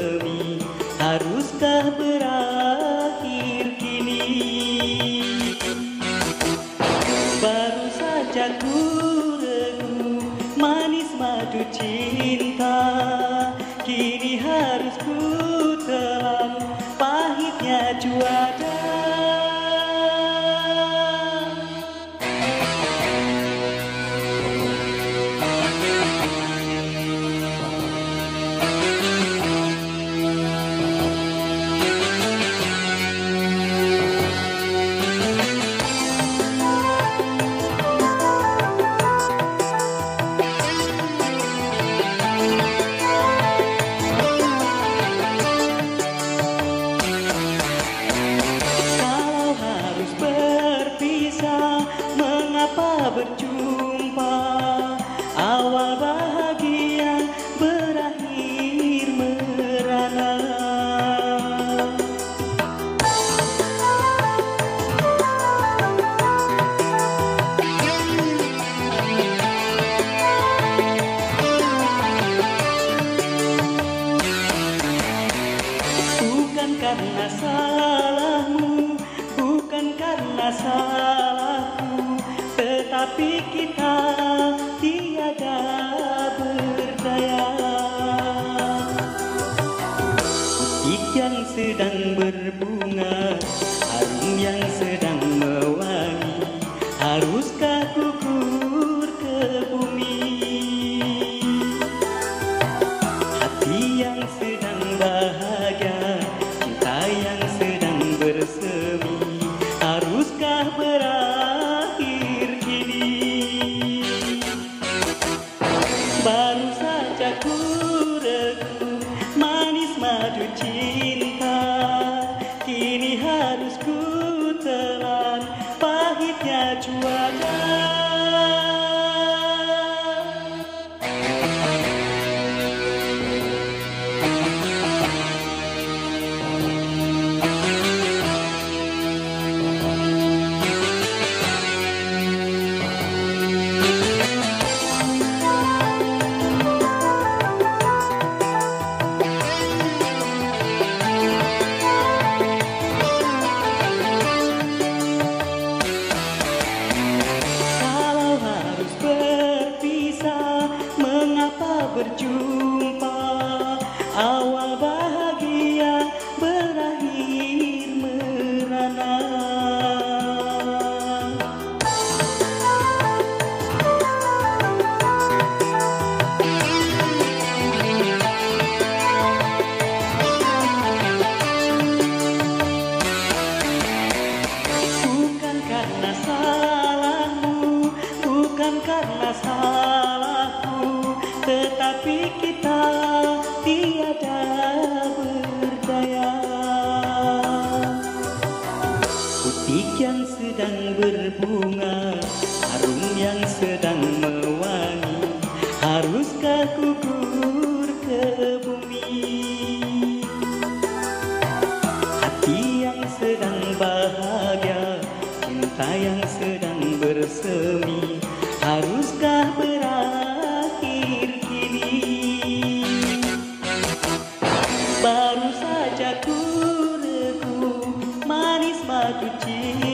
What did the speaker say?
bersemi Haruskah berakhir kini? Baru saja ku regu Manis madu cinta karena salahmu, bukan karena salahku, tetapi kita tiada berdaya. Butik yang sedang berbunga, harum yang sedang mewangi, haruskah gugur ke bumi? Hati yang sedang bahagia harus ku telan Pahitnya cuaca berjuang Butik yang sedang berbunga, harum yang sedang mewangi, haruskah gugur ke bumi? Hati yang sedang bahagia Cinta yang sedang bersemi tu chi